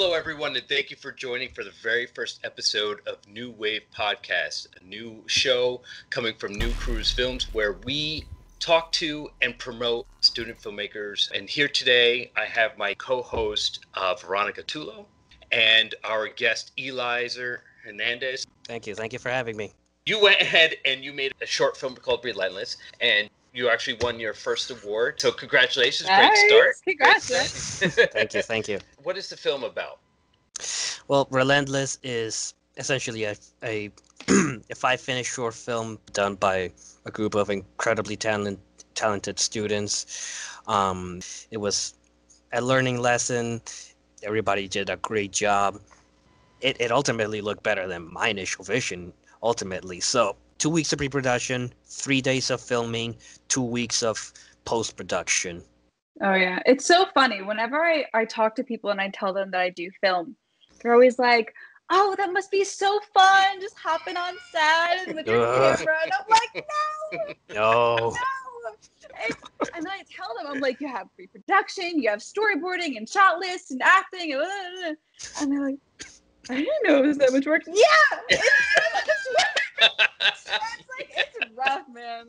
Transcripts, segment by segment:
Hello, everyone, and thank you for joining for the very first episode of NeWave Podcast, a new show coming from New Cruz Films where we talk to and promote student filmmakers. And here today, I have my co host, uh, Veronica Tullo, and our guest, Eliezer Hernandez. Thank you. Thank you for having me. You went ahead and you made a short film called Relentless, and you actually won your first award. So congratulations, Nice. great start. Congrats, Great start. Thank you. Thank you. What is the film about? Well, Relentless is essentially a a, a five finish short film done by a group of incredibly talent, talented students. Um, it was a learning lesson. Everybody did a great job. It, it ultimately looked better than my initial vision, ultimately. So, two weeks of pre production, three days of filming, two weeks of post production. Oh yeah, it's so funny. Whenever I I talk to people and I tell them that I do film, they're always like, "Oh, that must be so fun, just hopping on set and with your Ugh. camera." And I'm like, "No, No. no." And, and then I tell them, I'm like, "You have pre-production, you have storyboarding and shot lists and acting, and, blah, blah, blah." and they're like, "I didn't know it was that much work." Yeah, it's so much work. It's like it's rough, man.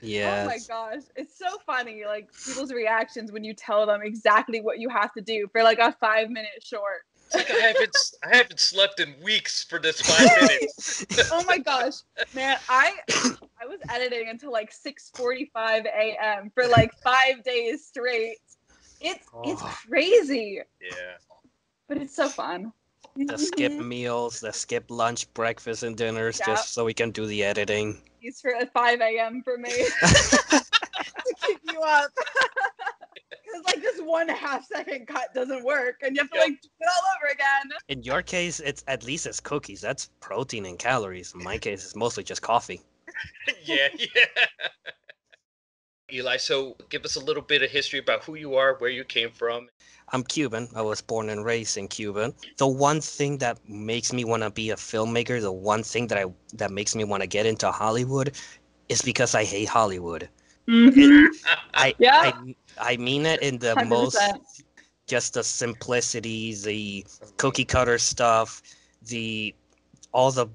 Yeah. Oh my gosh, it's so funny. Like people's reactions when you tell them exactly what you have to do for like a five minute short. It's like I haven't I haven't slept in weeks for this five minutes. oh my gosh, man! I I was editing until like six forty five a.m. for like five days straight. It's it's Oh. crazy, Yeah. but it's so fun. The skip mm-hmm. meals, the skip lunch, breakfast, and dinners, Yeah. just so we can do the editing. It's for at five a.m. for me to keep you up. Because like this one half second cut doesn't work, and you have to Yep. like do it all over again. In your case, it's at least it's cookies. That's protein and calories. In my case, it's mostly just coffee. yeah, yeah. Eli, so give us a little bit of history about who you are, where you came from. I'm Cuban. I was born and raised in Cuba. The one thing that makes me want to be a filmmaker, the one thing that I that makes me want to get into Hollywood, is because I hate Hollywood. Mm-hmm. I Yeah. I, I mean it in the most 100%. just the simplicity, the cookie cutter stuff, the all the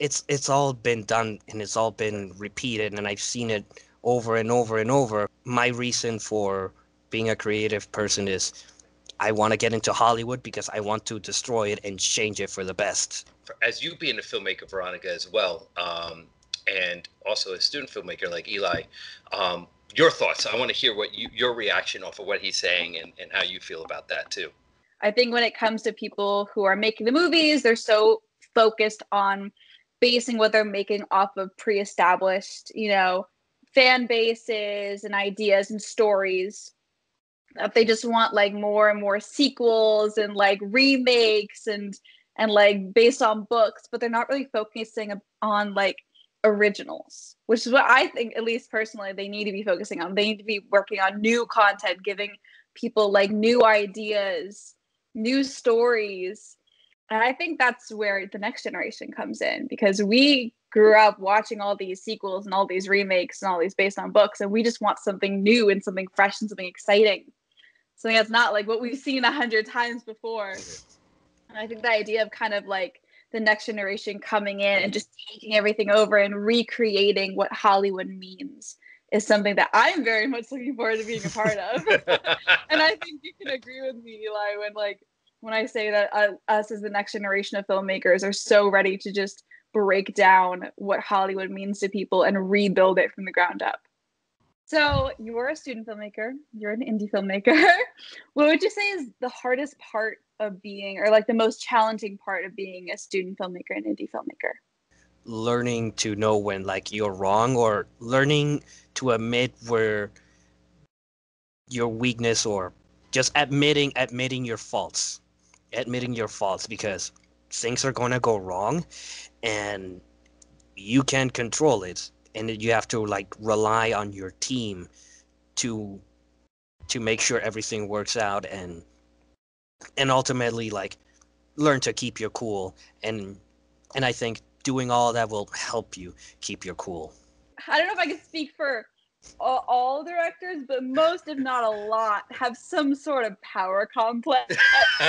it's it's all been done and it's all been repeated and I've seen it over and over and over. My reason for being a creative person is I want to get into Hollywood because I want to destroy it and change it for the best. As you being a filmmaker, Veronica, as well, um, and also a student filmmaker like Eli, um, your thoughts. I want to hear what you, your reaction off of what he's saying and, and how you feel about that too. I think when it comes to people who are making the movies, they're so focused on basing what they're making off of pre-established, you know, fan bases and ideas and stories. That they just want like more and more sequels and like remakes and and like based on books, but they're not really focusing on like originals, which is what I think, at least personally, they need to be focusing on. They need to be working on new content, giving people like new ideas, new stories. And I think that's where the next generation comes in because we grew up watching all these sequels and all these remakes and all these based on books, and we just want something new and something fresh and something exciting. Something that's not like what we've seen a hundred times before. And I think the idea of kind of like the next generation coming in and just taking everything over and recreating what Hollywood means is something that I'm very much looking forward to being a part of. and I think you can agree with me, Eli, when like when I say that uh, us as the next generation of filmmakers are so ready to just break down what Hollywood means to people and rebuild it from the ground up. So you're a student filmmaker, you're an indie filmmaker. what would you say is the hardest part of being, or like the most challenging part of being a student filmmaker and indie filmmaker? Learning to know when like you're wrong or learning to admit where your weakness or just admitting admitting your faults admitting your faults because things are going to go wrong and you can't control it and you have to like rely on your team to to make sure everything works out and and ultimately like learn to keep your cool. And and i think doing all that will help you keep your cool. I don't know if I can speak for all, all directors, but most, if not a lot, have some sort of power complex when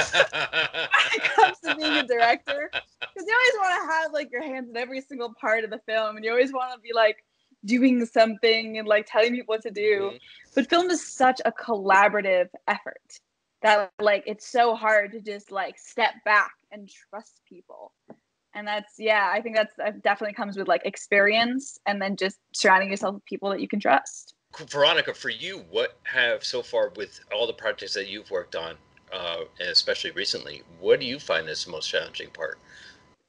it comes to being a director. Because you always want to have like your hands in every single part of the film, and you always want to be like doing something and like telling people what to do. Mhm. But film is such a collaborative effort that like it's so hard to just like step back and trust people. And that's yeah, I think that's that definitely comes with like experience and then just surrounding yourself with people that you can trust. Veronica, for you, what have so far with all the projects that you've worked on, uh, and especially recently, what do you find is the most challenging part?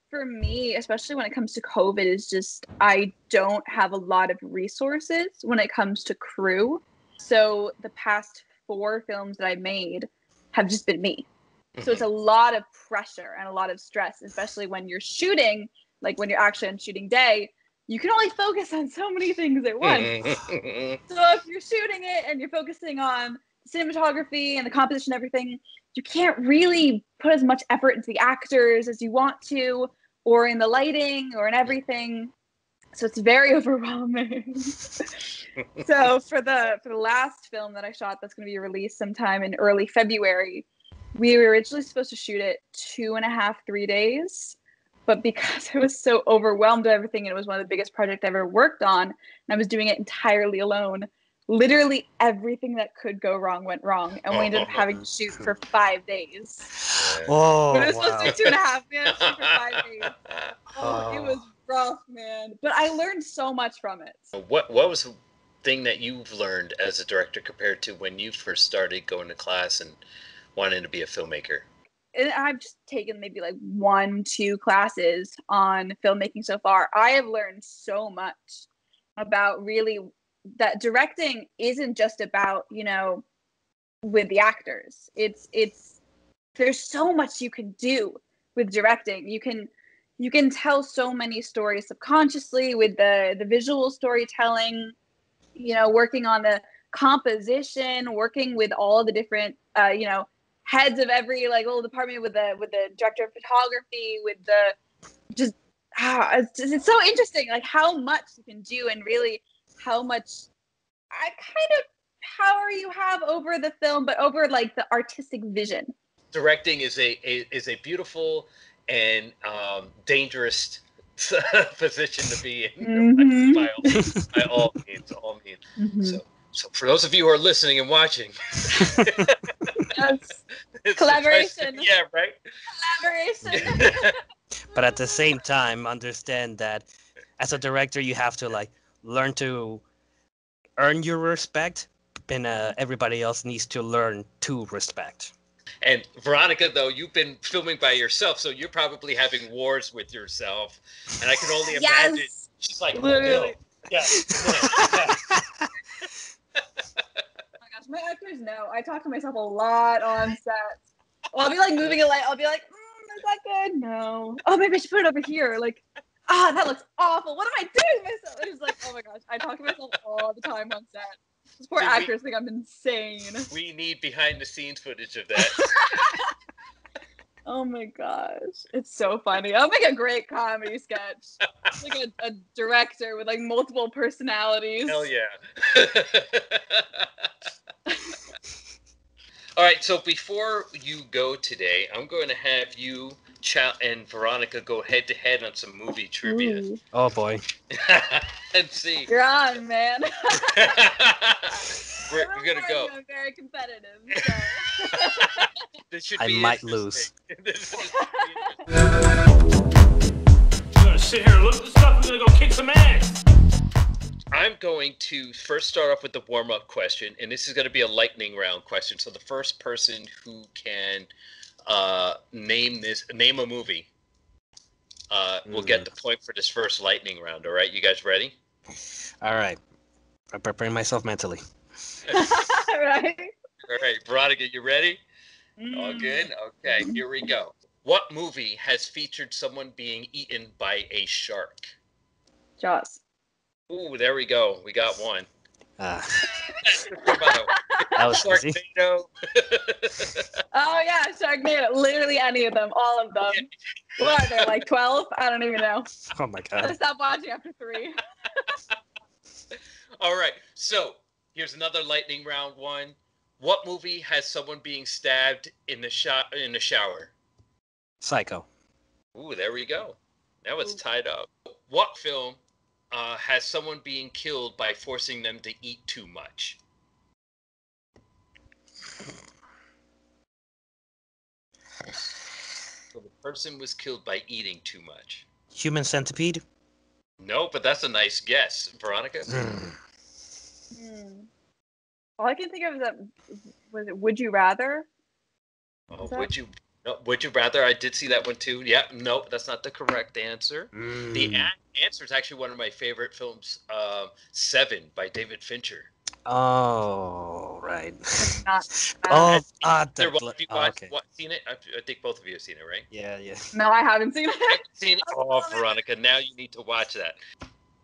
For me, especially when it comes to COVID, is just I don't have a lot of resources when it comes to crew. So the past four films that I made have just been me. So it's a lot of pressure and a lot of stress, especially when you're shooting, like when you're actually on shooting day, you can only focus on so many things at once. Mhm. So if you're shooting it and you're focusing on cinematography and the composition, and everything, you can't really put as much effort into the actors as you want to, or in the lighting, or in everything. So it's very overwhelming. so for the for the last film that I shot, that's going to be released sometime in early February. We were originally supposed to shoot it two and a half, three days, but because I was so overwhelmed with everything, and it was one of the biggest projects I ever worked on, and I was doing it entirely alone. Literally everything that could go wrong went wrong, and we ended up having to shoot for five days. Oh, but it was supposed wow. to be two and a half. We had to shoot for five days. Oh, it Oh. was rough, man. But I learned so much from it. What what was the thing that you've learned as a director compared to when you first started going to class and wanting to be a filmmaker? and I've just taken maybe like one, two classes on filmmaking so far. I have learned so much about really that directing isn't just about, you know, with the actors. It's it's there's so much you can do with directing. You can you can tell so many stories subconsciously with the the visual storytelling, you know, working on the composition, working with all the different uh, you know, heads of every like little department with the with the director of photography with the just ah, it's, just, it's so interesting like how much you can do and really how much i kind of power you have over the film but over like the artistic vision Directing is a, a is a beautiful and um, dangerous position to be in Mhm. by, all, by all means, all means. So, so for those of you who are listening and watching, Yes, Collaboration. interesting. Yeah, right. collaboration but at the same time understand that as a director you have to like learn to earn your respect and uh, everybody else needs to learn to respect And Veronica, though, you've been filming by yourself, so you're probably having wars with yourself. And I can only imagine yes she's like, Literally. "No, yeah, no, yeah." Oh my gosh, my actors know. I talk to myself a lot on set. Well, I'll be like moving a light. I'll be like, mm, is that good? No. Oh, maybe I should put it over here. Like, ah, that looks awful. What am I doing myself? It's like, oh my gosh, I talk to myself all the time on set. These poor Dude, we- actors think I'm insane. We need behind the scenes footage of that. Oh my gosh, it's so funny. I'll make a great comedy sketch. like a, a director with like multiple personalities. Hell yeah. All right, so before you go today, I'm going to have you Chow and Veronica go head to head on some movie trivia Ooh, oh boy and see. you're on, man. we're, we're gonna go. I'm very competitive. So. This should I be might interesting. This is- gonna sit here and look at the stuff. We're gonna go kick some ass. I'm going to first start off with the warm up question, and this is going to be a lightning round question. So the first person who can uh, name this, name a movie, uh, will get the point for this first lightning round. All right, you guys ready? all right i'm preparing myself mentally right? All right, Veronica, you ready? All Mm. good. Okay, here we go. What movie has featured someone being eaten by a shark? Jaws. Ooh, there we go. We got one. uh, Come on. that was easy. Sharknado. Oh yeah, Sharknado. Literally any of them, all of them. What are there like twelve? I don't even know. oh my god. I god stopped watching after three. All right. So here's another lightning round one. What movie has someone being stabbed in the shot in the shower? Psycho. Ooh, there we go. Now it's Ooh. tied up. What film uh, has someone being killed by forcing them to eat too much? So the person was killed by eating too much. Human Centipede. No, but that's a nice guess, Veronica. Mm. Hmm. All I can think of is that was it Would You Rather? Oh, that- would you? No, would you rather? I did see that one too. Yeah, no, that's not the correct answer. The Mm. a- answer is actually one of my favorite films, uh, Seven by David Fincher. Oh, right. Not. oh, uh, ah, the There, bl- have you oh, okay. what, seen it? I, I think both of you have seen it, right? Yeah, yeah. No, I haven't seen it. I've Seen it? Oh, Veronica, now you need to watch that.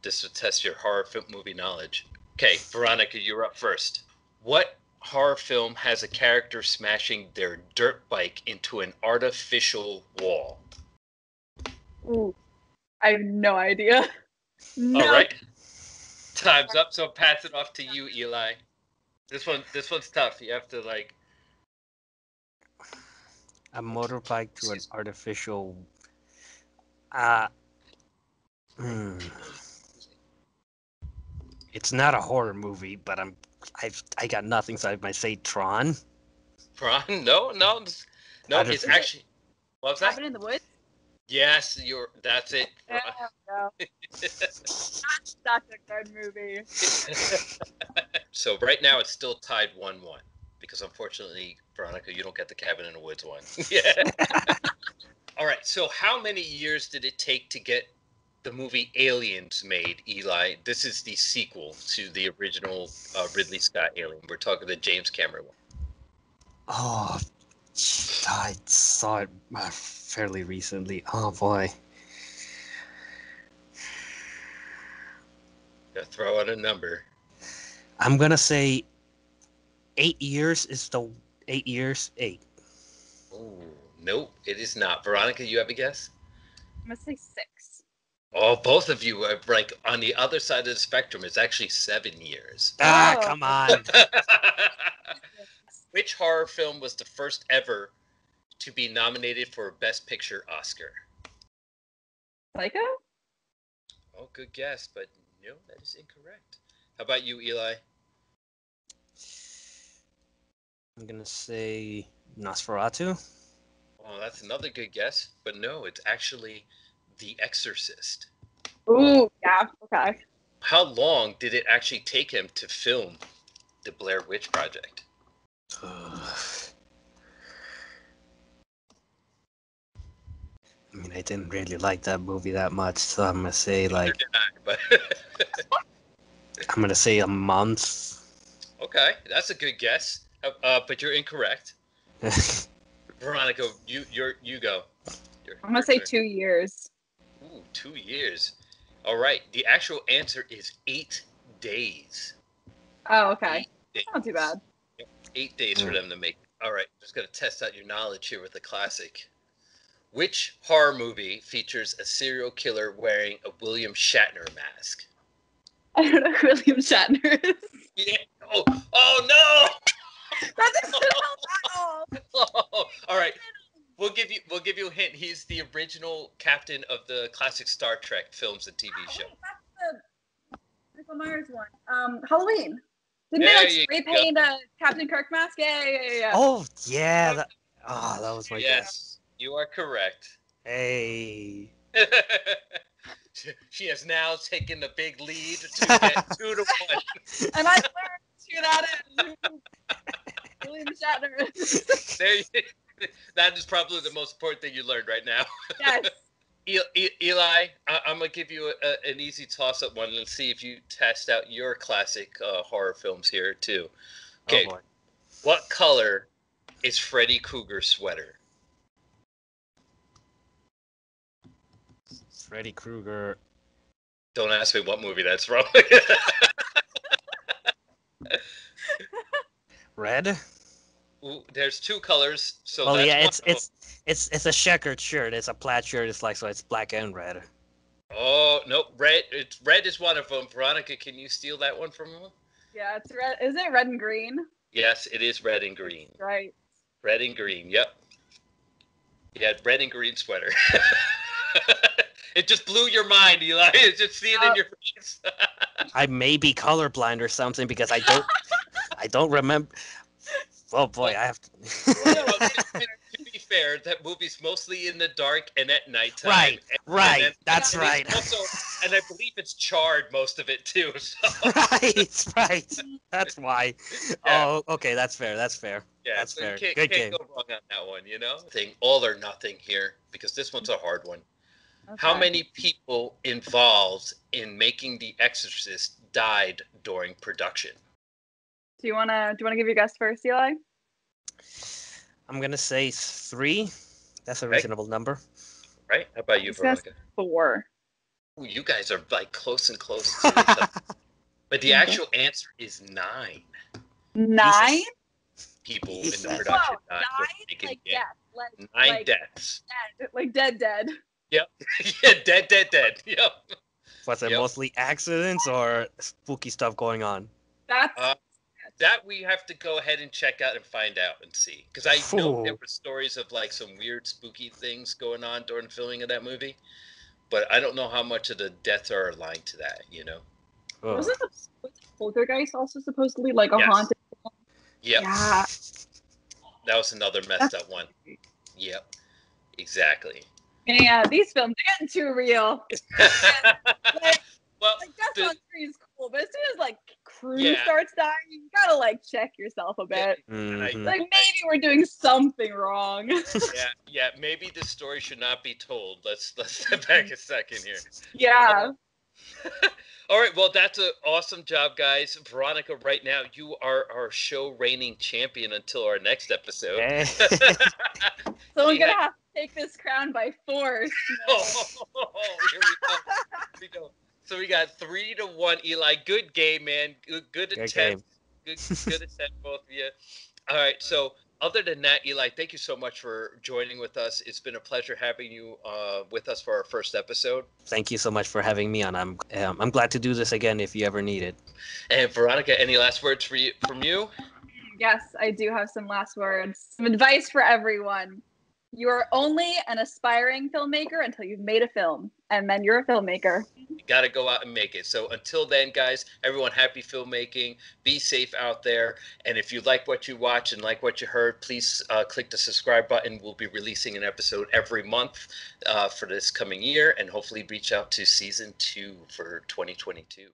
This will test your horror film movie knowledge. Okay, Veronica, you're up first. What horror film has a character smashing their dirt bike into an artificial wall? Ooh, I have no idea. No. All right. Time's up, so pass it off to you, Eli. This one, this one's tough. You have to like. A motorbike to an artificial. Uh, hmm. It's not a horror movie, but I'm. I've I got nothing, so I might say Tron. Tron? No, no, it's- no. Out of- It's actually. What was that? Cabin in the Woods. Yes, you're. That's it. There we. That's such a good movie. so right now it's still tied one-one because unfortunately, Veronica, you don't get the cabin in the woods one. yeah. All right. So how many years did it take to get the movie Aliens made, Eli? This is the sequel to the original uh, Ridley Scott Alien. We're talking the James Cameron one. Oh, I saw it uh, fairly recently. Oh boy. Gotta throw out a number. I'm gonna say eight years is the eight years. Eight. Ooh, nope, it is not. Veronica, you have a guess? I'm gonna say six. Oh, both of you are like on the other side of the spectrum. It's actually seven years. Ah, Oh. come on. Which horror film was the first ever to be nominated for a Best Picture Oscar? Psycho? Oh, good guess, but no, that is incorrect. How about you, Eli? I'm gonna say Nosferatu. Oh, that's another good guess, but no, it's actually The Exorcist. Ooh, yeah. Okay. How long did it actually take him to film the Blair Witch Project? I mean, I didn't really like that movie that much, so I'm gonna say like Neither I, but I'm gonna say a month. okay, that's a good guess. Uh, Uh, but you're incorrect. Veronica, you you're you go. Your- I'm gonna say turn. two years. Ooh, two years. All right. The actual answer is eight days. Oh, okay. Eight Not too days. bad. Eight days for Mm. them to make. All right. Just gonna test out your knowledge here with a classic. Which horror movie features a serial killer wearing a William Shatner mask? I don't know who William Shatner is. Yeah. Oh. Oh no. That's a no. no. All right. We'll give you. We'll give you a hint. He's the original captain of the classic Star Trek films and TV show. Wait, that's the Michael Myers one. Um, Halloween. Didn't There they you like spray go. paint a Captain Kirk mask? Yeah, yeah, yeah. yeah. oh yeah, that, oh that was my guess. yes, you are correct. Hey. she has now taken the big lead to get two to one. And I learned to that in William Shatner. There, you, that is probably the most important thing you learned right now. yes. Eli, I- I'm gonna give you a, a- an easy toss-up one and see if you test out your classic uh, horror films here too. Okay, Oh what color is Freddy Krueger's sweater? Freddy Krueger. Don't ask me what movie that's from. Red. Ooh, There's two colors, so oh that's yeah, it's it's it's it's a checkered shirt. It's a plaid shirt. It's like so it's black and red. Oh no, red. It's red is one of them. Veronica, can you steal that one from him? Yeah, it's red. Isn't it red and green? Yes, it is red and green. Right. Red and green. Yep. Yeah, red and green sweater. it just blew your mind, Eli. Just see it in Oh. your face. I may be colorblind or something because I don't I don't remember. Oh boy, I have to. Well, to, to be fair, that movie's mostly in the dark and at nighttime. Right, and- and right, then- that's and right. Also, and I believe it's charred most of it too. So right, right. That's why. Yeah. Oh, okay, that's fair. That's fair. yeah, That's so fair. You can't, Good can't game. go wrong on that one, you know. Thing all or nothing here because this one's a hard one. Okay. How many people involved in making The Exorcist died during production? Do you wanna do you wanna give your guess first, Eli? I'm gonna say three. That's a Okay. reasonable number. Right? How about you, Let's Veronica? Four. Ooh, you guys are like close and close. To but the actual answer is nine Nine? people in the production Whoa, died during nine? Like it. death. Like Nine like deaths. dead. Like dead dead. Yep. yeah, dead, dead, dead. Yep. Was it Yep. mostly accidents or spooky stuff going on? That's Uh, That we have to go ahead and check out and find out and see. Because I know there were stories of like some weird, spooky things going on during filming of that movie. But I don't know how much of the deaths are aligned to that, you know? Ugh. wasn't the Poltergeist also supposedly like a Yes. haunted? Yep. Yeah. That was another messed up one. Yep. Exactly. Yeah, these films are getting too real. Like, well, like Death the- on Screen is cool, but as soon as like crew Yeah. starts dying, you gotta like check yourself a bit. Mhm. Like maybe we're doing something wrong. yeah, yeah. Maybe this story should not be told. Let's let's step back a second here. yeah. All right, well, that's an awesome job, guys. Veronica, right now, you are our show reigning champion until our next episode. So I'm gonna have to take this crown by force. oh, here we go. Here we go. So we got three to one, Eli. Good game, man. Good, good Good attempt. Good, good attempt, both of you. All right. So other than that, Eli, thank you so much for joining with us. It's been a pleasure having you uh, with us for our first episode. Thank you so much for having me on. I'm um, I'm glad to do this again if you ever need it. And Veronica, any last words for you from you? Yes, I do have some last words. Some advice for everyone. You are only an aspiring filmmaker until you've made a film, and then you're a filmmaker. You got to go out and make it. So until then, guys, everyone, happy filmmaking. Be safe out there. And if you like what you watch and like what you heard, please uh, click the subscribe button. We'll be releasing an episode every month uh, for this coming year, and hopefully reach out to season two for 2022.